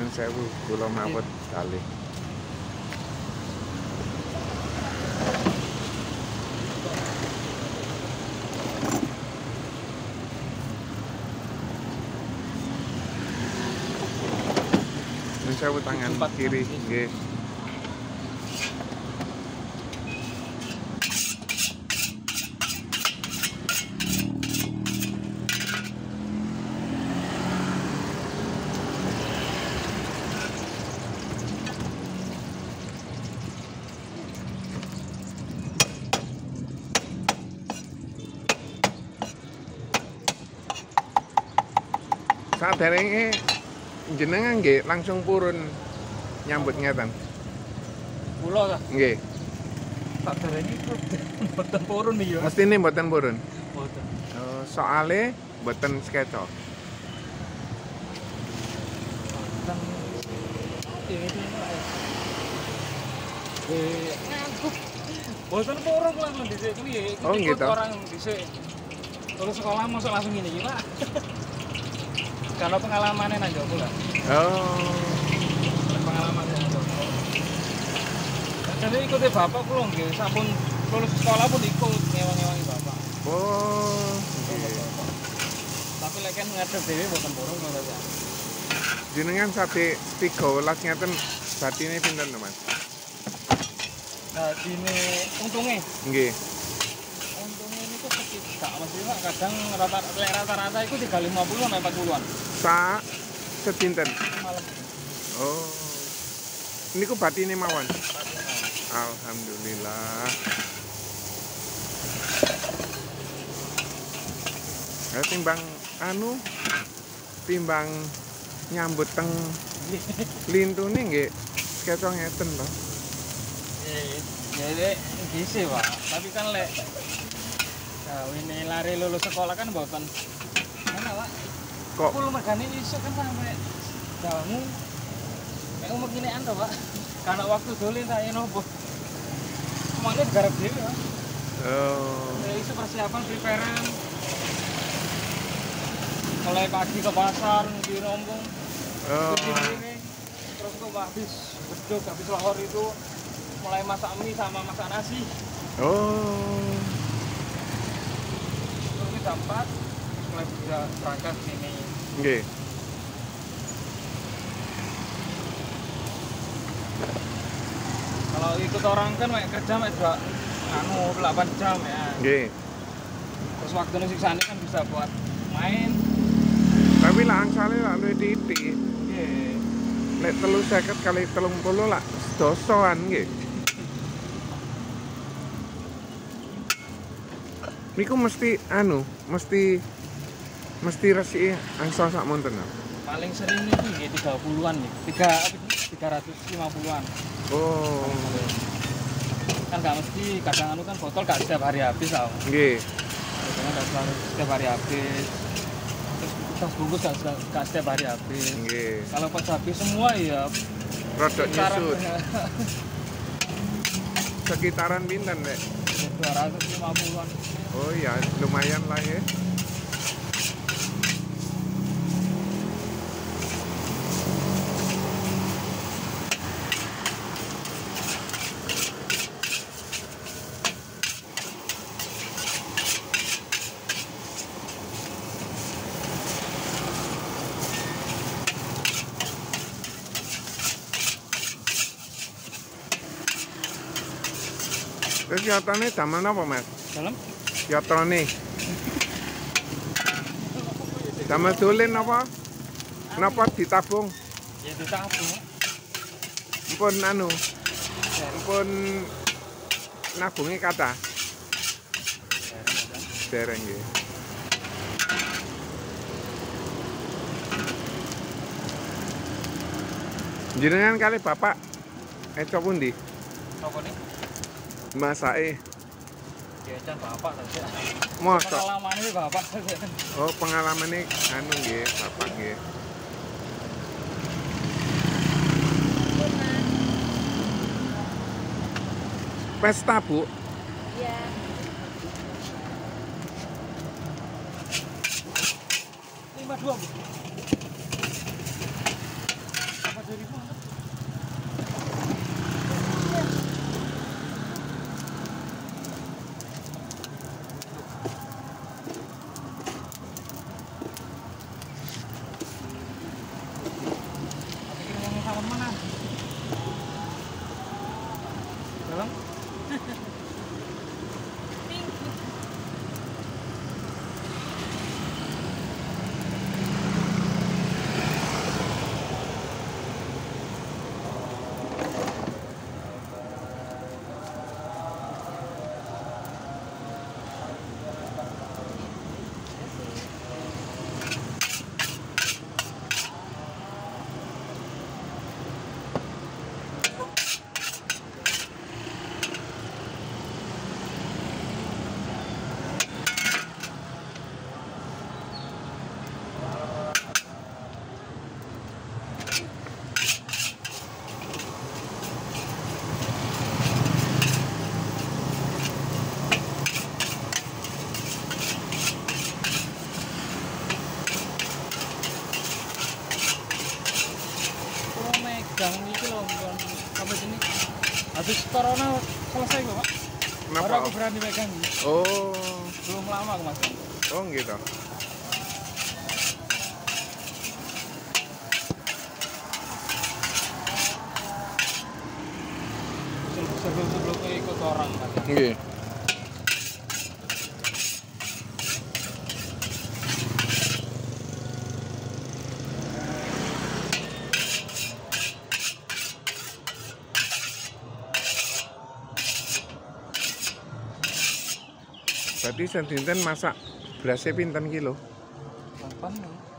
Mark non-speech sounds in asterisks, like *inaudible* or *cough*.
Nun sewu kula mawet kali. Nun sewu tangan kiri nggih. Saderenge jenengan nggih langsung purun nyambut ngeten. Kula ta Nggih. tak dereni *laughs* mboten purun ya. Mestine mboten purun. Mboten. Oh, soale mboten skeco. Eh, ngantuk. Bosan purun langsung dhisik kuwi ya. Oh, gitu. Orang dhisik. Terus sekolah masuk langsung ini iki, Pak. *laughs* Kalau pengalamannya nang jopo lah. Oh. Pengalamannya nang jopo. Jadi ikuti bapak kula nggih, sampun lulus sekolah pun ikut ngewa-ngewangi bapak. Oh. nggih. Tapi lek kan ngadep dhewe mboten purun ngono ya. Jenengan sate 13 ngeten batine pinten Mas? Dine untungnya Nggih. untungnya ini kok sekitar gak mesti Pak. kadang rata lek rata-rata itu 350 sampai 40-an Sa sepinten? malam Oh. Niku batine mawon. Alhamdulillah. Ya timbang anu timbang nyambut teng *laughs* lintune nggih ketok ngeten to. jadi bisa pak tapi kan lek nah, ini lari lulus sekolah kan boten mana pak. Kok? Kulo megane iso kan sampai dangu nek umur gini anda pak. Karena waktu dolen saya nopo. Semuanya garap dhewe pak. Oh, Ya, iso persiapan preparean. Mulai pagi ke pasar di rombong. Oh, terus tuh habis beduk habis lahor itu mulai masak mie sama masak nasi. Oh. Ini jam 4 mulai bisa berangkat sini Nggih. kalau ikut orang kan mek kerja mek dua anu 8 jam ya Nggih. terus waktu nasi sana kan bisa buat main Tapi lah angsale lah luwih titik. Iya. Nek seket kali telung puluh lah dosoan nggih. Niku mesti anu, mesti mesti resiki angsal sak monten. paling sering itu ya 30-an nih tiga 350-an Oh, kan gak mesti kadang anu kan botol gak setiap hari habis tau nggih. Biasanya gak selalu setiap hari habis terus tas bungkus gak, gak setiap hari habis Nggih. kalau pas habis semua ya Rodok sekitaran nyusut. *laughs* Sekitaran pinten, Dek? 250-an Oh iya, lumayan lah ya. Terus zaman apa, Mas? dalam Yotone. Zaman dolen apa? Napa ditabung? ya ditabung Pun anu, pun nabungi kata. Dereng nggih. Jenengan kali bapak eco pundi? apa nih Masake. Jajan bapak saja pengalaman ini bapak saja Oh, pengalaman ini anu nggih, bapak nggih. Pesta, Bu. Iya. lima dua bu apa tujuh ribu mantap. Tapi kita ngomong sama mana? Dalam? Kalau megang itu loh, bukan apa ini. Habis corona selesai kok, Pak. Baru Kenapa? aku berani megang. Oh, Belum lama aku masuk. oh gitu. Sebelum sebelumnya ikut orang kan. Iya. Berarti sedinten masak berasnya pinten kilo? Kapan nih?